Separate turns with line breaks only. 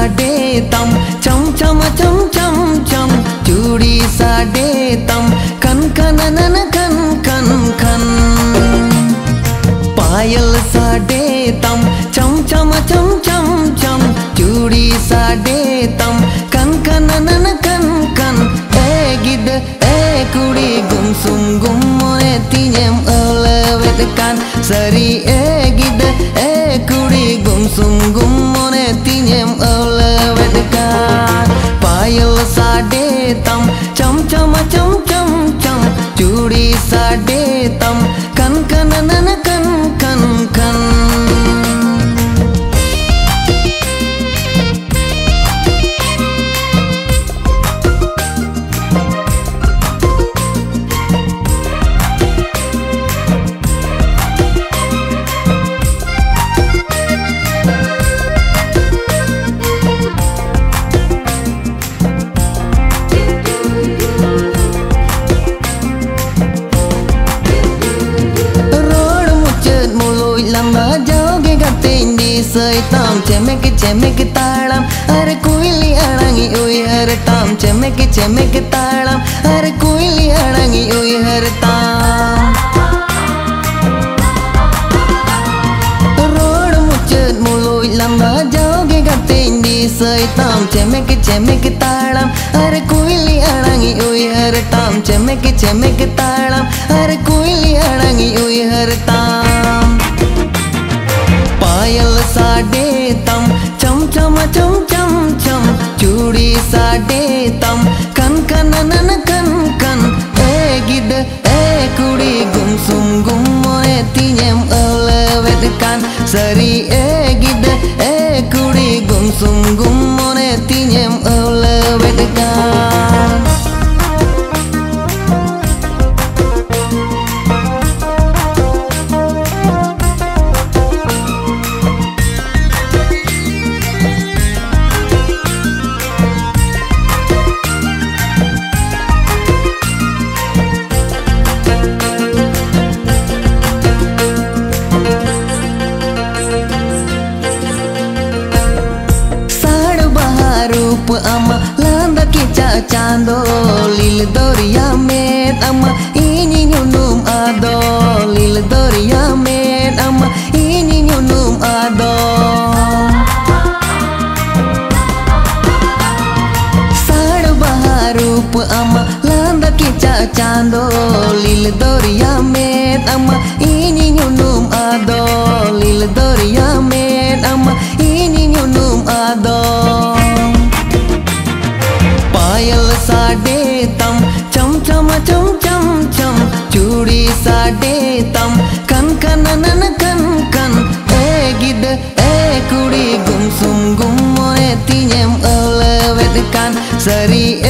साडे तम चम चम चम चम चम चूड़ी साडे तम कन कन नन कन कन कन पायल साडे तम चम चम चम चम चम चूड़ी साडे तम कन कन नन कन कन ए गिद ए कुड़ी गुम सुम गुम मोए तिनेम अवलवेत कान सरी ए साडे तम दी सैताम चमक चमक ताड़म अरे कोयली अड़ंगी उई हर ताम, चमक चमक ताड़म अरे कोयली अड़ंगी उई हर ताम। रोड मुचत मुलोय लंबा जाओगे गतें दी सैताम चमक चमक ताड़म अरे कोयली अड़ंगी उई हर ताम, चमक चमक ताड़म अरे कोयली हर ताम। സരി ഏ ഗിത ഏ കുടി ഗുംസും ഗുമ്മുനെ തിഞ്ഞം ഉള്ള വെടുക്കാൻ बहारूप अमा लांदा किचा चांदो, लील दोरिया में अमा इनी नुनुम आदो, लील दोरिया में अमा इनी नुनुम आदो। साड़ बहारूप अमा लांदा किचा चांदो, लील दोरिया में ಆಡೇತಂ ಕಂಕನ ನನ ಕಂಕನ್ ಏ ಗಿಡ ಏ ಕುಡಿ ಗುಮ್ ಸುಮ್ ಗುಮ್ ಮೊನೆ ತಿಂಯಂ ಅವಳ ವೆದಕಾನ್ ಸರಿ ಏ